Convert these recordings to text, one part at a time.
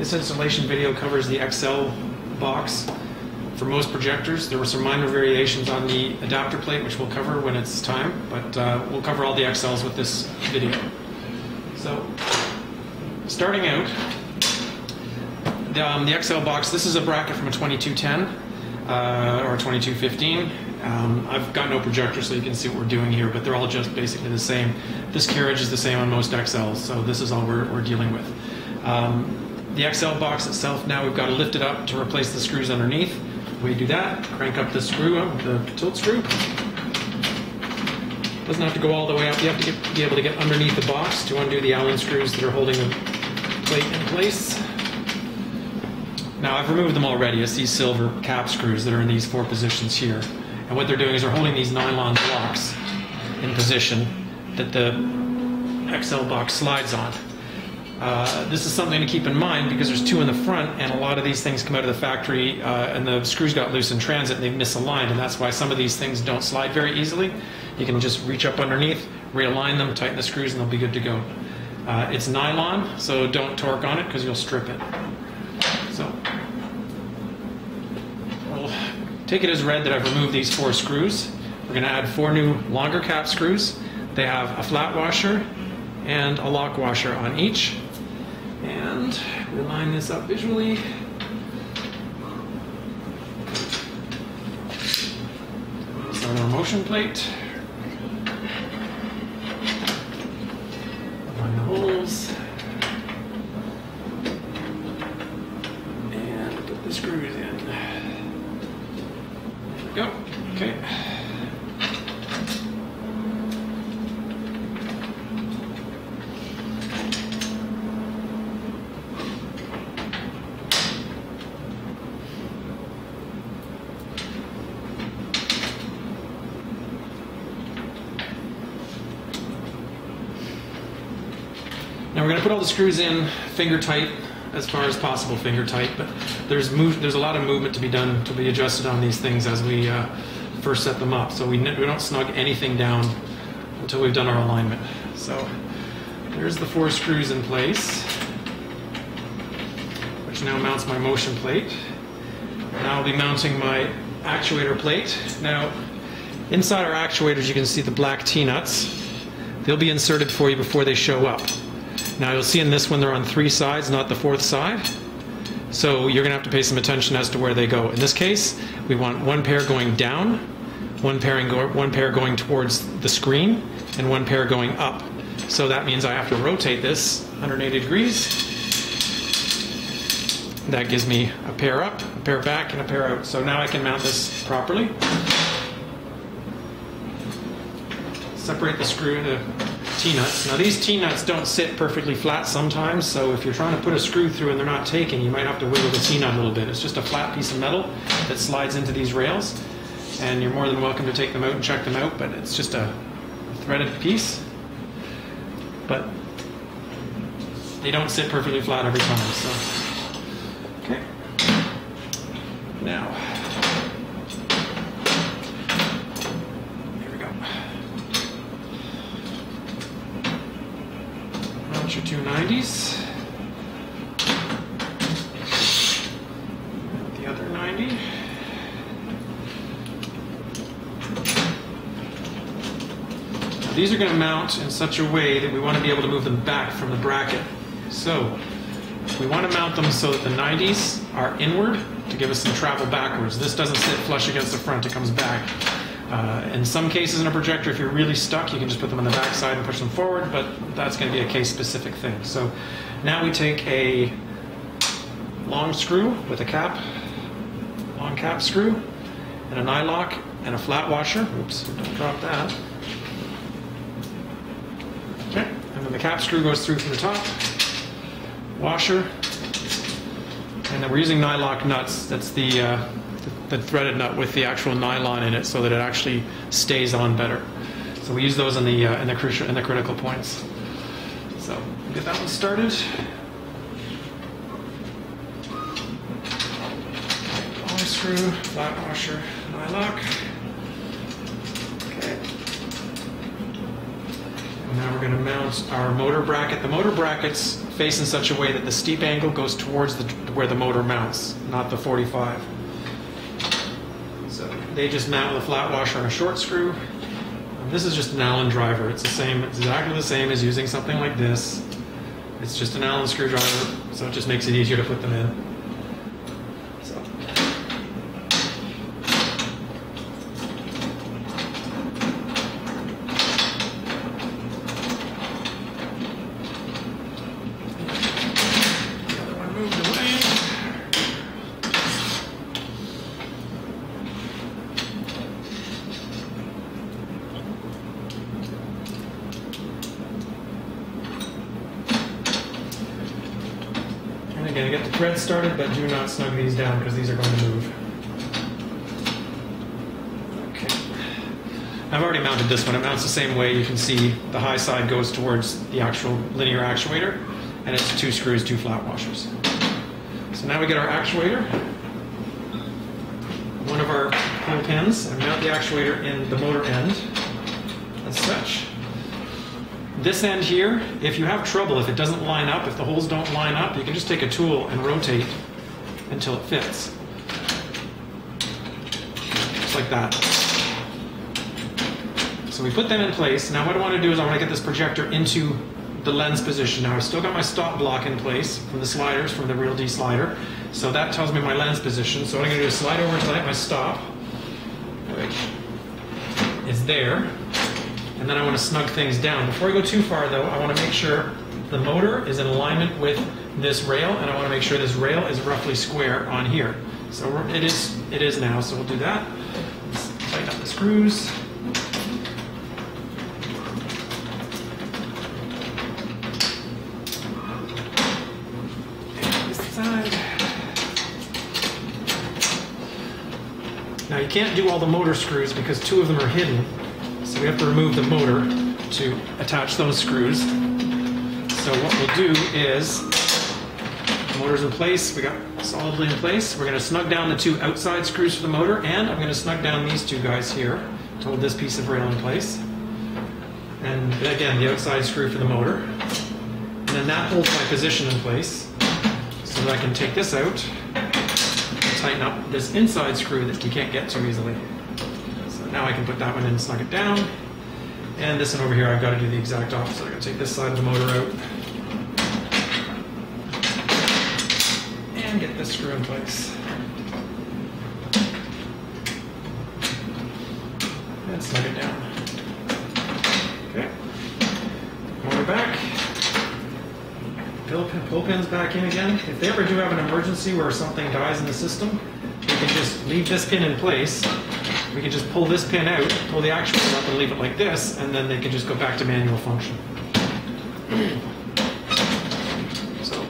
This installation video covers the XL box for most projectors. There were some minor variations on the adapter plate, which we'll cover when it's time, but uh, we'll cover all the XLs with this video. So, starting out, the, um, the XL box, this is a bracket from a 2210 uh, or a 2215. Um, I've got no projector so you can see what we're doing here, but they're all just basically the same. This carriage is the same on most XLs, so this is all we're, we're dealing with. Um, the XL box itself, now we've got to lift it up to replace the screws underneath. We do that, crank up the screw, up, the tilt screw. Doesn't have to go all the way up. You have to get, be able to get underneath the box to undo the Allen screws that are holding the plate in place. Now I've removed them already. It's these silver cap screws that are in these four positions here. And what they're doing is they're holding these nylon blocks in position that the XL box slides on. Uh, this is something to keep in mind because there's two in the front, and a lot of these things come out of the factory, uh, and the screws got loose in transit, and they've misaligned, and that's why some of these things don't slide very easily. You can just reach up underneath, realign them, tighten the screws, and they'll be good to go. Uh, it's nylon, so don't torque on it because you'll strip it. So, we'll take it as read that I've removed these four screws. We're going to add four new longer cap screws. They have a flat washer and a lock washer on each. We'll line this up visually. Start our motion plate. Line the holes. And put the screws in. There we go. Okay. To put all the screws in finger tight, as far as possible finger tight, but there's move, there's a lot of movement to be done to be adjusted on these things as we uh, first set them up. So we, we don't snug anything down until we've done our alignment. So there's the four screws in place, which now mounts my motion plate. Now I'll be mounting my actuator plate. Now inside our actuators you can see the black T-nuts. They'll be inserted for you before they show up. Now you'll see in this one they're on three sides, not the fourth side. So you're going to have to pay some attention as to where they go. In this case, we want one pair going down, one, pairing go, one pair going towards the screen, and one pair going up. So that means I have to rotate this 180 degrees. That gives me a pair up, a pair back, and a pair out. So now I can mount this properly. Separate the screw, the T-nuts. Now these T-nuts don't sit perfectly flat sometimes, so if you're trying to put a screw through and they're not taking, you might have to wiggle the T-nut a little bit. It's just a flat piece of metal that slides into these rails, and you're more than welcome to take them out and check them out, but it's just a threaded piece. But they don't sit perfectly flat every time, so. Okay. Now, here we go. Mount your 290s. The other 90. Now, These are going to mount in such a way that we want to be able to move them back from the bracket. So we want to mount them so that the 90s are inward to give us some travel backwards. This doesn't sit flush against the front, it comes back. Uh, in some cases in a projector, if you're really stuck, you can just put them on the back side and push them forward, but that's going to be a case-specific thing. So now we take a long screw with a cap, long cap screw, and an eye lock, and a flat washer. Oops, don't drop that. Okay, and then the cap screw goes through from the top, washer, and then we're using nylock nuts. That's the, uh, the, threaded nut with the actual nylon in it, so that it actually stays on better. So we use those in the uh, in the crucial in the critical points. So get that one started. Long screw, flat washer, nylock. Okay. Now we're going to mount our motor bracket. The motor brackets face in such a way that the steep angle goes towards the, where the motor mounts, not the 45. They just mount with a flat washer and a short screw. This is just an Allen driver. It's the same, it's exactly the same as using something like this. It's just an Allen screwdriver, so it just makes it easier to put them in. So. The other one moved away. Threads started, but do not snug these down because these are going to move. Okay. I've already mounted this one. It mounts the same way. You can see the high side goes towards the actual linear actuator, and it's two screws, two flat washers. So now we get our actuator, one of our pull pins, and mount the actuator in the motor end as such. This end here, if you have trouble, if it doesn't line up, if the holes don't line up, you can just take a tool and rotate until it fits. Just like that. So we put them in place. Now what I want to do is I want to get this projector into the lens position. Now I've still got my stop block in place from the sliders, from the RealD slider. So that tells me my lens position. So what I'm going to do is slide over until I hit my stop, is there. And then I want to snug things down. Before I go too far though, I want to make sure the motor is in alignment with this rail and I want to make sure this rail is roughly square on here. So it is, it is now, so we'll do that. Let's tighten up the screws. Now you can't do all the motor screws because two of them are hidden. So we have to remove the motor to attach those screws. So what we'll do is, the motor's in place, we got solidly in place. We're gonna snug down the two outside screws for the motor and I'm gonna snug down these two guys here to hold this piece of rail in place. And again, the outside screw for the motor. And then that holds my position in place so that I can take this out and tighten up this inside screw that you can't get too easily. Now I can put that one in and snug it down. And this one over here, I've got to do the exact opposite. I'm going to take this side of the motor out and get this screw in place. And snug it down. Okay. Motor back. Pull, pin- pull pins back in again. If they ever do have an emergency where something dies in the system, we can just leave this pin in place. We can just pull this pin out, pull the actuator up and leave it like this, and then they can just go back to manual function. So.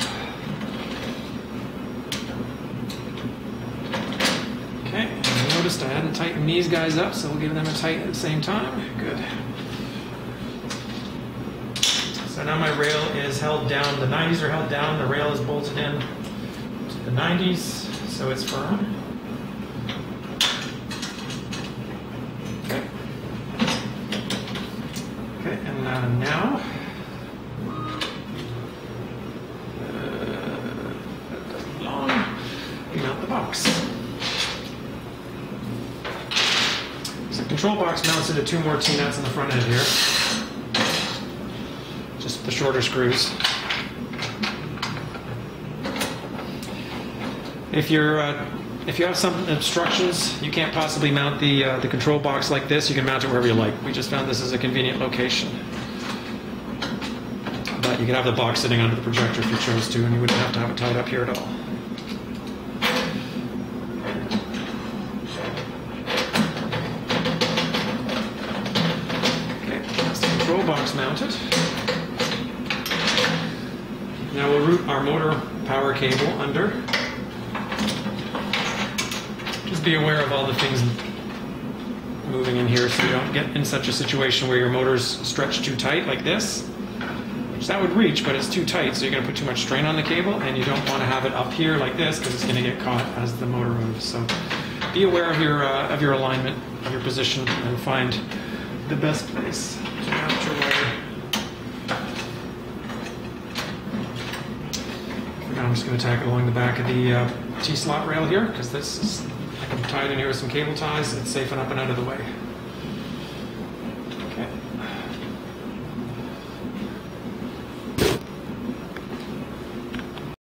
Okay, I noticed I hadn't tightened these guys up, so we'll give them a tighten at the same time. Good. So now my rail is held down, the 90s are held down, the rail is bolted in to the 90s, so it's firm. Okay. Okay, and uh, now. Uh, long, mount the box. So the control box mounts into two more T-nuts in the front end here just the shorter screws. If you're uh, if you have some obstructions, you can't possibly mount the uh, the control box like this. You can mount it wherever you like. We just found this is a convenient location. But you could have the box sitting under the projector if you chose to, and you wouldn't have to have it tied up here at all. Okay, that's the control box mounted. Now we'll route our motor power cable under just be aware of all the things moving in here so you don't get in such a situation where your motor's stretched too tight like this. Which that would reach, but it's too tight, so you're going to put too much strain on the cable, and you don't want to have it up here like this because it's going to get caught as the motor moves. So be aware of your, uh, of your alignment, of your position, and find the best place to mount your wire. Now, I'm just going to tack it along the back of the uh, T-slot rail here because this is I can tie it in here with some cable ties. It's safe and up and out of the way.